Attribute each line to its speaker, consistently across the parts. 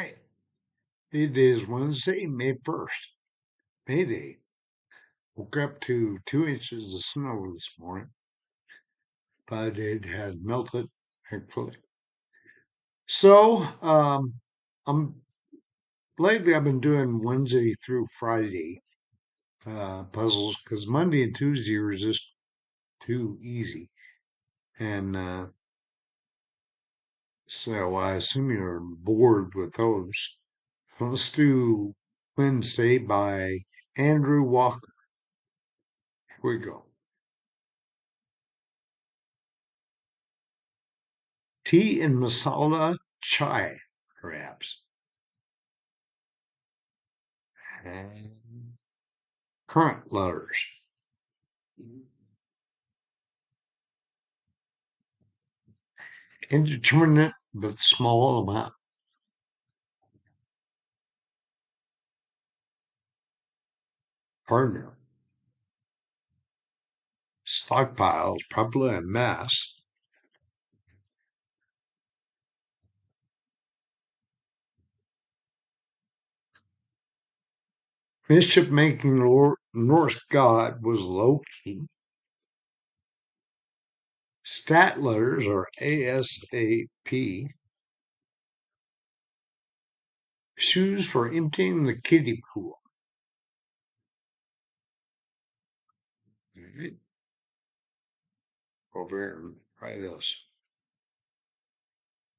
Speaker 1: right. It is Wednesday, May 1st, May Day. Woke up to two inches of snow this morning, but it had melted, thankfully. So, um, I'm lately I've been doing Wednesday through Friday uh, puzzles because Monday and Tuesday are just too easy. And uh, so I assume you're bored with those. Let's do Wednesday by Andrew Walker. Here we go. Tea and masala chai, perhaps. And current letters. Indeterminate but small amount. Partner. Stockpiles, probably a mass. Mischief making Norse god was Loki. Stat letters are ASAP. Shoes for emptying the kiddie pool. Right. Over here and try this.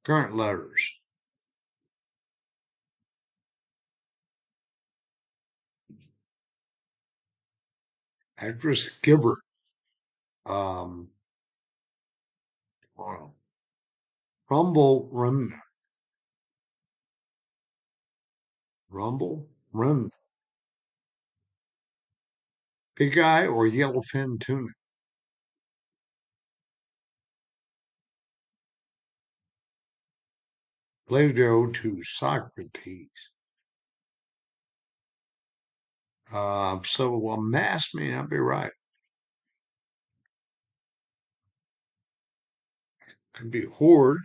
Speaker 1: Current letters. Actress Gibber. Um, wow. Rumble Remnant. Rumble Remnant. Big eye or yellowfin tuna? Plato to Socrates. Uh, so a mass may not be right. Could be hoard.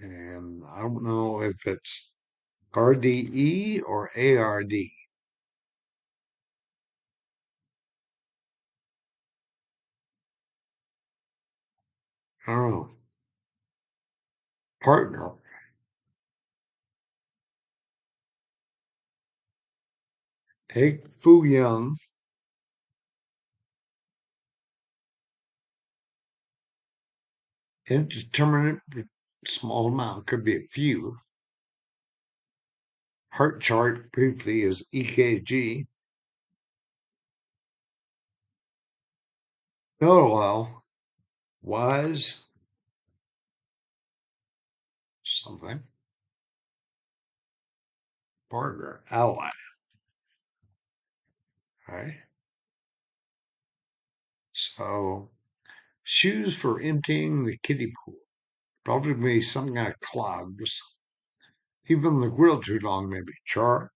Speaker 1: And I don't know if it's RDE or ARD. I don't know. Partner. Take Fuyang indeterminate small amount could be a few. Heart chart briefly is EKG. well, wise something. Partner, ally. Right. So, shoes for emptying the kiddie pool. Probably some kind of clogs. Even the grill too long, maybe. Char.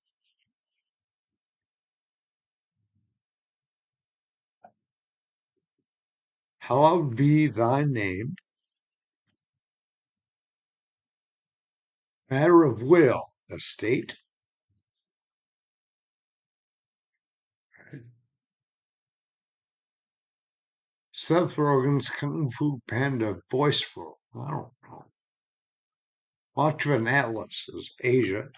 Speaker 1: Hallowed be thy name. Matter of will, estate. Seth Rogen's Kung Fu Panda voice role. I don't know. Much of an atlas is Asia.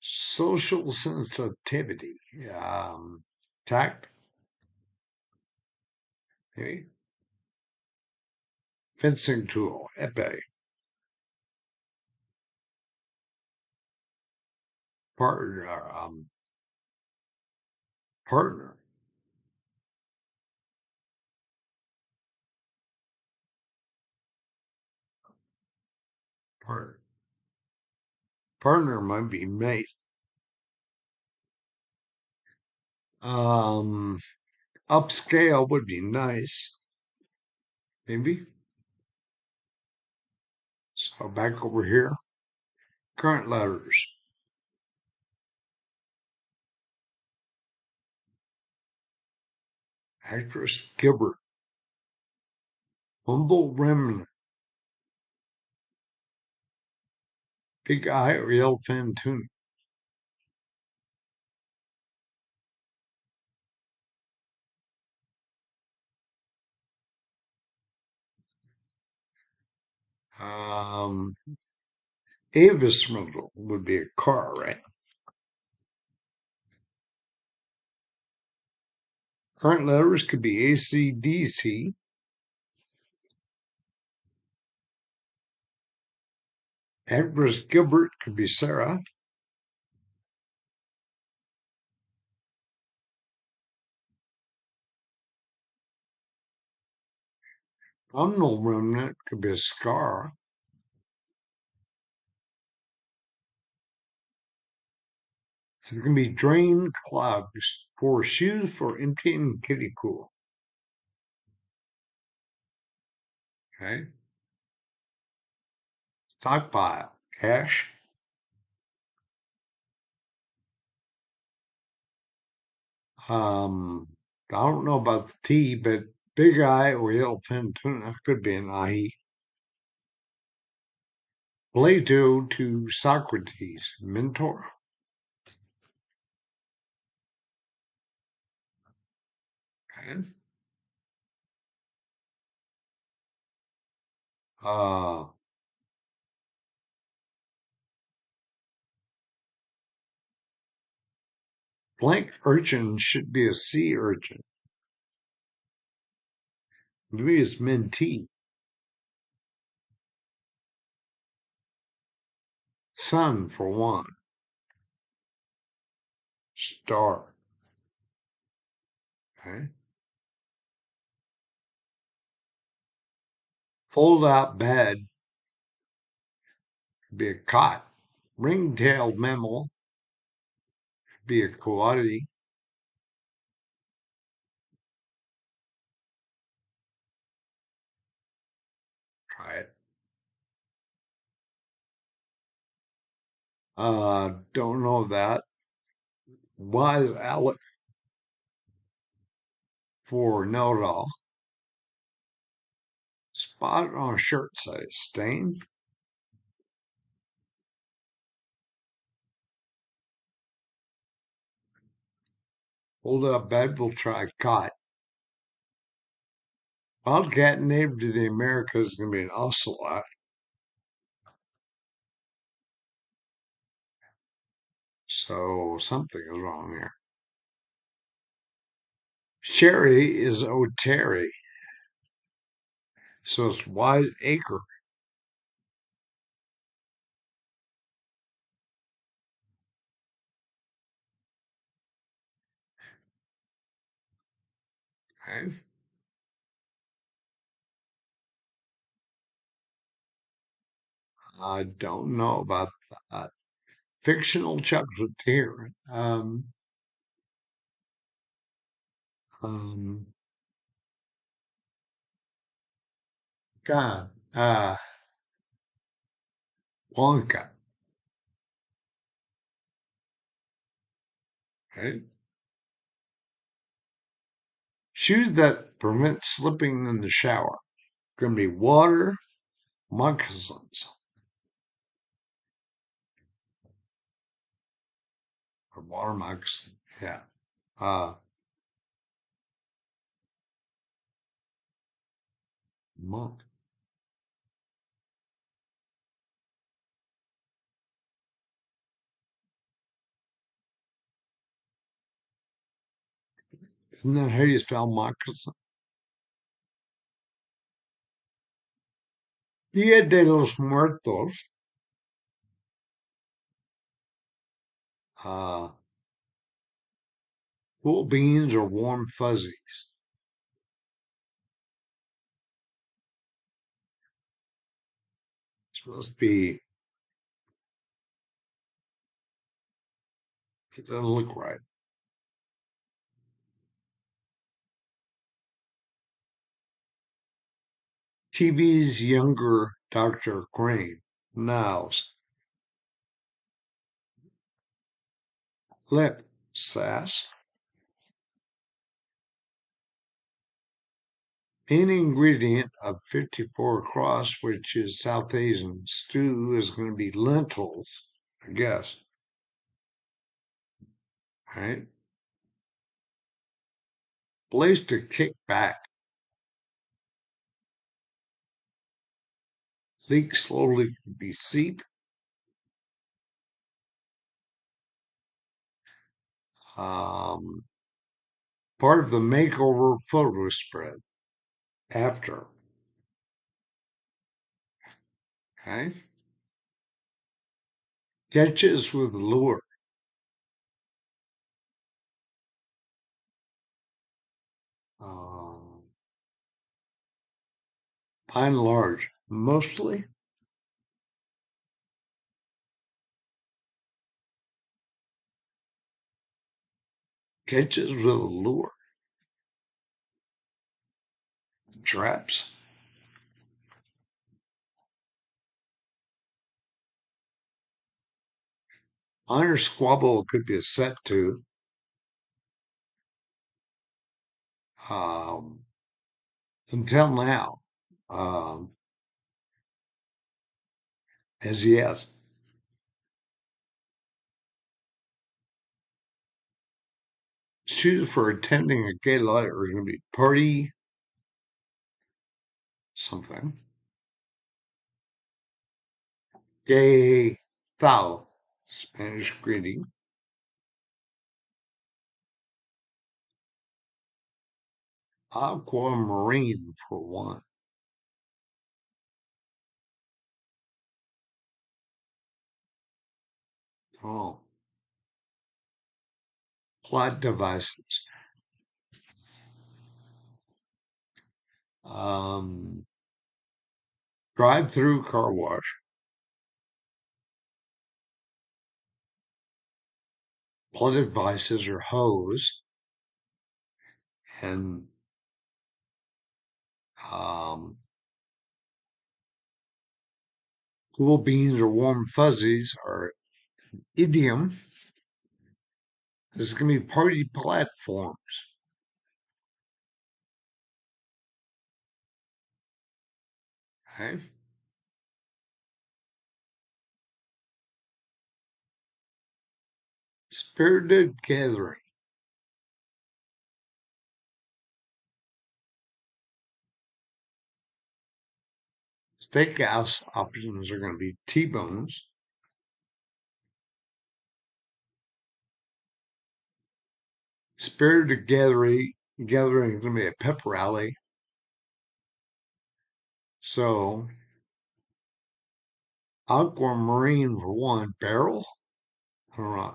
Speaker 1: Social sensitivity. Um, tact. Maybe. Fencing tool. Epee. Partner. Um, partner. Partner. Partner might be mate. Um, upscale would be nice. Maybe. So back over here. Current letters. Actress Gilbert. Humble remnant. Big eye or yellowfin tuna? Um, Avis model would be a car, right? Current letters could be ACDC. Empress Gilbert could be Sarah. Autumnal remnant could be a scar. It's going to be drain clogs for shoes for emptying kitty pool. Okay. Stockpile, cash. Um, I don't know about the T, but big eye or yellowfin tuna could be an ahi. Plato to Socrates, mentor. Okay. Uh, blank urchin should be a sea urchin. Maybe it's mentee. Sun for one. Star. Okay. Fold out bed. Could Be a cot. Ring-tailed mammal. Be a coati. Try it. Uh, don't know that. Wise Alec for know it all. Spot on a shirt say stain. Hold up bed, we'll try cot. Wildcat to the Americas is going to be an ocelot. So something is wrong there. Cheri is Oteri. So it's wide acre. Okay. I don't know about that. Fictional chocolatier. Um, um, God, uh, Wonka. Okay. Shoes that prevent slipping in the shower. Going to be water moccasins. Or water moccasin. Yeah. Uh, monk. Isn't that how you spell moccasin? Dia de los Muertos. Uh, cool beans or warm fuzzies. supposed to be. It doesn't look right. TV's younger Dr. Crane, Niles. Lip, sass. Main ingredient of 54 Cross, which is South Asian stew, is going to be lentils, I guess. Right? Place to kick back. Leak slowly be seep. Um, part of the makeover photo spread after. Okay. Catches with lure. And large, mostly catches with a lure. Traps. Minor squabble could be a set to. Um, until now, um, as yet. Shoes for attending a gala are going to be party something. Gay thou, Spanish greeting. Aquamarine for one. Oh. Plot devices. Um, drive through car wash. Plot devices are hose. And um, cool beans or warm fuzzies are idiom. This is going to be party platforms. Okay. Spirited gathering. Steakhouse options are going to be T-bones. Spirited gathering, gathering is going to be a pep rally. So, aquamarine for one, barrel? All right.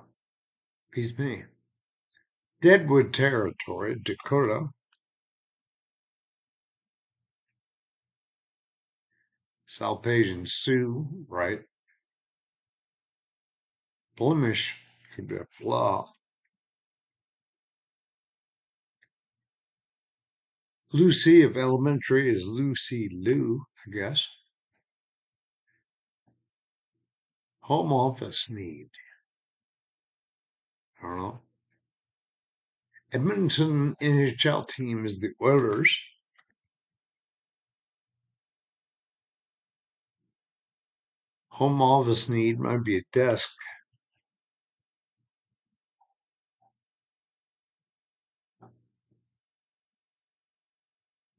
Speaker 1: He's me. Deadwood Territory, Dakota. South Asian stew, right? Blemish could be a flaw. Lucy of elementary is Lucy Liu, I guess. Home office need. I don't know. Edmonton NHL team is the Oilers. Home office need might be a desk.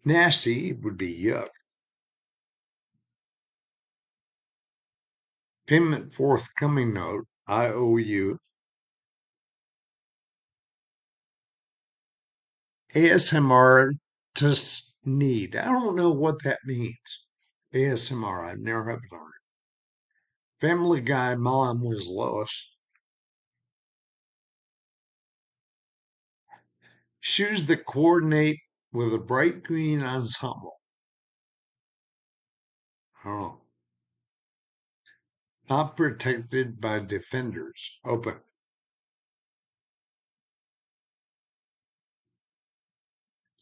Speaker 1: Nasty would be yuck. Payment forthcoming note, IOU. ASMR to need. I don't know what that means. ASMR, I've never of it. Family Guy mom was Lois. Shoes that coordinate with a bright green ensemble. Oh. Not protected by defenders. Open.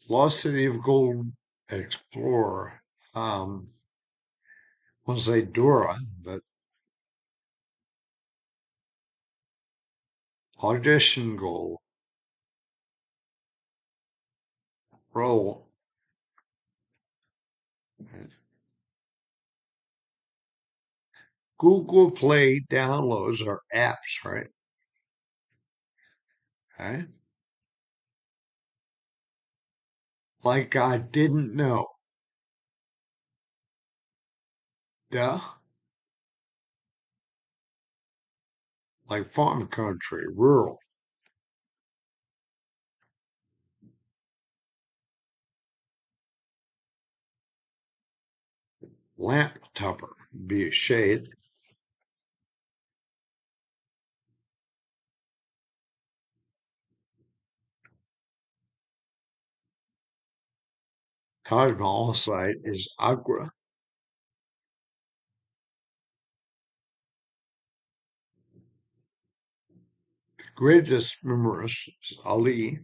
Speaker 1: Lost City of Gold Explorer. Um, I want to say Dora, but audition goal. Roll. Google Play downloads are apps, right? Okay. Like I didn't know. Duh. Like farm country, rural. Lamp topper, be a shade. Taj Mahal site is Agra. The greatest memorist is Ali.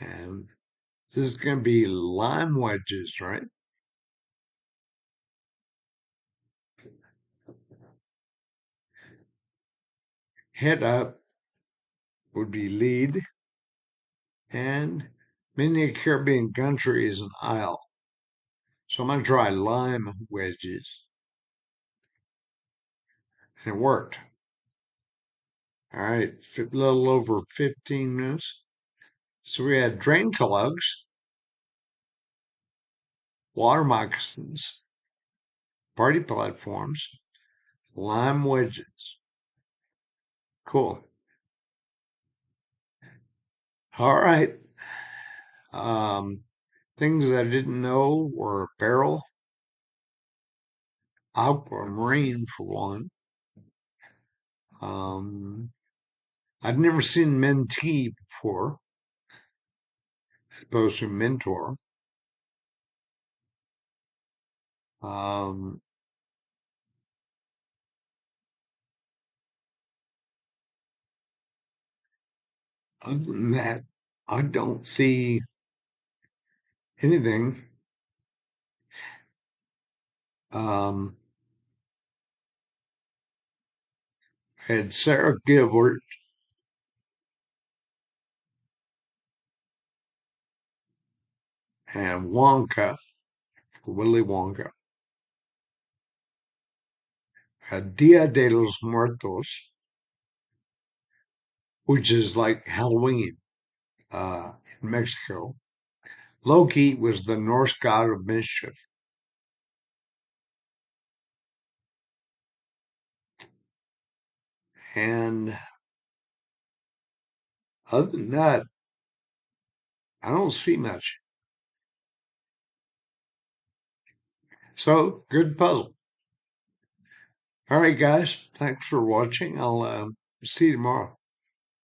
Speaker 1: And this is going to be lime wedges, right? Head up would be lead. And many Caribbean countries an isle. So I'm going to try lime wedges. And it worked. All right, a little over 15 minutes. So we had drain plugs, water moccasins, party platforms, lime wedges. Cool. All right. Um, things I didn't know were barrel, aquamarine for one. Um, I'd never seen mentee before, opposed to mentor. Um, other than that, I don't see anything. Um, had Sarah Gilbert and Wonka, Willy Wonka. Had Dia de los Muertos, which is like Halloween uh, in Mexico. Loki was the Norse god of mischief. And other than that, I don't see much. So, good puzzle. All right, guys. Thanks for watching. I'll uh, see you tomorrow.